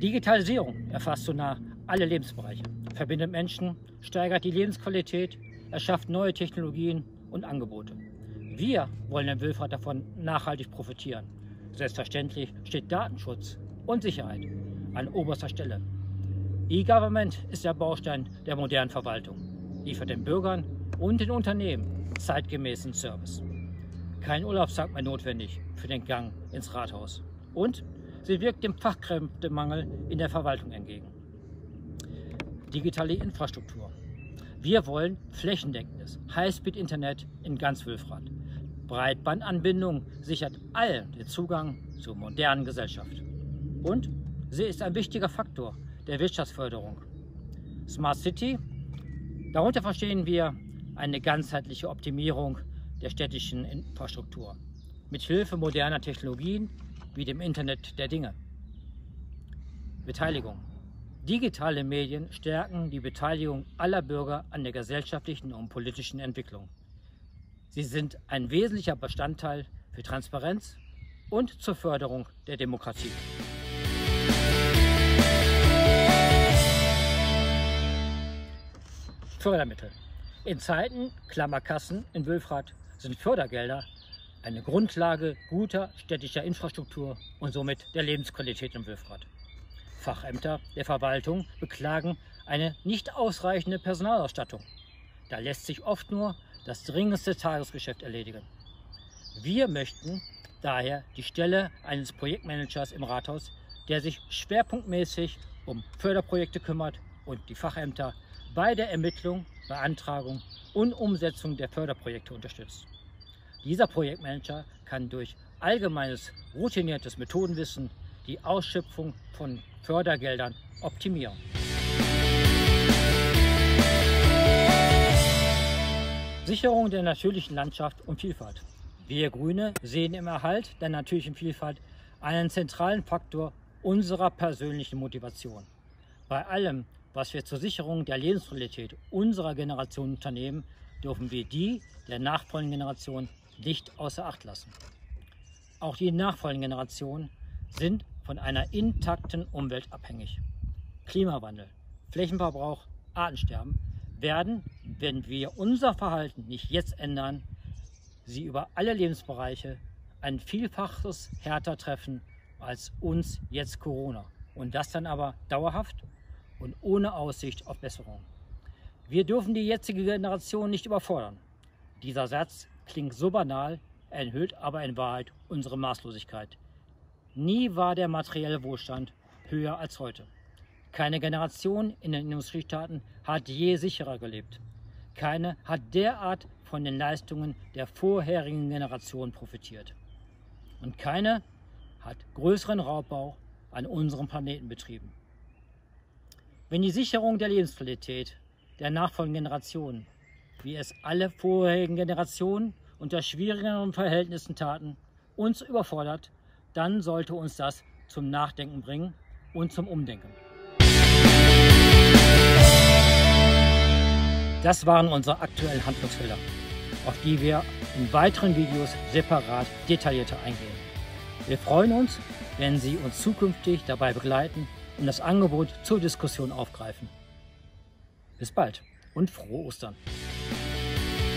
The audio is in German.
Digitalisierung erfasst so nah alle Lebensbereiche, verbindet Menschen, steigert die Lebensqualität, erschafft neue Technologien und Angebote. Wir wollen in Wilfrat davon nachhaltig profitieren. Selbstverständlich steht Datenschutz und Sicherheit an oberster Stelle. E-Government ist der Baustein der modernen Verwaltung, liefert den Bürgern und den Unternehmen zeitgemäßen Service. Kein Urlaubstag mehr notwendig für den Gang ins Rathaus. Und sie wirkt dem Fachkräftemangel in der Verwaltung entgegen. Digitale Infrastruktur. Wir wollen flächendeckendes Highspeed-Internet in ganz Wülfrath. Breitbandanbindung sichert allen den Zugang zur modernen Gesellschaft. Und sie ist ein wichtiger Faktor der Wirtschaftsförderung. Smart City, darunter verstehen wir eine ganzheitliche Optimierung der städtischen Infrastruktur mit Hilfe moderner Technologien wie dem Internet der Dinge. Beteiligung. Digitale Medien stärken die Beteiligung aller Bürger an der gesellschaftlichen und politischen Entwicklung. Sie sind ein wesentlicher Bestandteil für Transparenz und zur Förderung der Demokratie. Fördermittel. In Zeiten Klammerkassen in Wülfrath sind Fördergelder eine Grundlage guter städtischer Infrastruktur und somit der Lebensqualität in Wülfrath. Fachämter der Verwaltung beklagen eine nicht ausreichende Personalausstattung. Da lässt sich oft nur das dringendste Tagesgeschäft erledigen. Wir möchten daher die Stelle eines Projektmanagers im Rathaus, der sich schwerpunktmäßig um Förderprojekte kümmert und die Fachämter bei der Ermittlung, Beantragung und Umsetzung der Förderprojekte unterstützt. Dieser Projektmanager kann durch allgemeines routiniertes Methodenwissen die Ausschöpfung von Fördergeldern optimieren. Sicherung der natürlichen Landschaft und Vielfalt. Wir Grüne sehen im Erhalt der natürlichen Vielfalt einen zentralen Faktor unserer persönlichen Motivation. Bei allem, was wir zur Sicherung der Lebensqualität unserer Generation unternehmen, dürfen wir die der nachfolgenden Generation nicht außer Acht lassen. Auch die nachfolgenden Generationen sind von einer intakten Umwelt abhängig. Klimawandel, Flächenverbrauch, Artensterben werden, wenn wir unser Verhalten nicht jetzt ändern, sie über alle Lebensbereiche ein Vielfaches härter treffen als uns jetzt Corona. Und das dann aber dauerhaft und ohne Aussicht auf Besserung. Wir dürfen die jetzige Generation nicht überfordern. Dieser Satz klingt so banal, enthüllt aber in Wahrheit unsere Maßlosigkeit. Nie war der materielle Wohlstand höher als heute. Keine Generation in den Industriestaaten hat je sicherer gelebt. Keine hat derart von den Leistungen der vorherigen Generation profitiert. Und keine hat größeren Raubbau an unserem Planeten betrieben. Wenn die Sicherung der Lebensqualität der nachfolgenden Generationen, wie es alle vorherigen Generationen unter schwierigeren Verhältnissen taten, uns überfordert, dann sollte uns das zum Nachdenken bringen und zum Umdenken. Das waren unsere aktuellen Handlungsfelder, auf die wir in weiteren Videos separat detaillierter eingehen. Wir freuen uns, wenn Sie uns zukünftig dabei begleiten und das Angebot zur Diskussion aufgreifen. Bis bald und frohe Ostern!